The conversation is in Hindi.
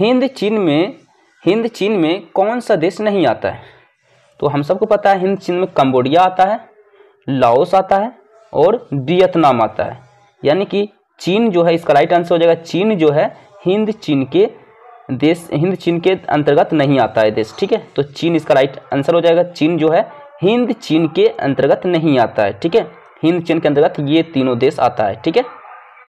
हिंद चीन में, हिंद चीन में कौन सा देश नहीं आता है? तो हम सबको पता है, हिंद चीन में कंबोडिया आता है, लाओस आता है और वियतनाम आता है। यानी कि चीन जो है, इसका राइट आंसर हो जाएगा, चीन जो है, हिंद चीन के देश, हिंद चीन के अंतर्गत नहीं आता है देश, ठीक है? तो चीन इसका राइट आंसर हो जाएगा, चीन जो है, हिंद चीन के अंतर्गत नहीं आता है, ठीक है? हिंद चीन के अंतर्गत ये तीनों देश आता है, ठीक है?